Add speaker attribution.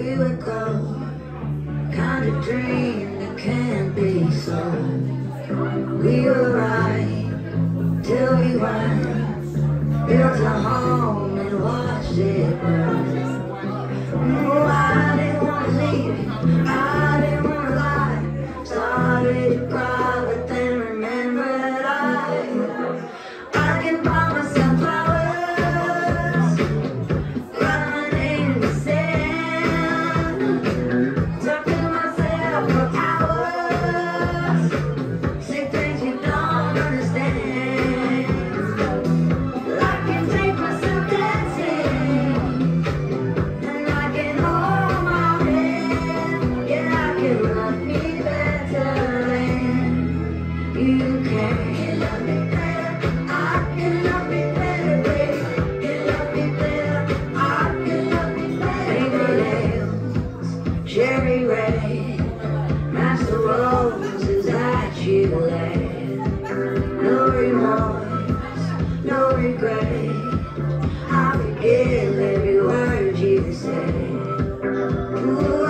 Speaker 1: we would go Kind of dream that can't be sold We were right till we were Built a home and watched it burn. no regret. I forgive every word you say. Ooh,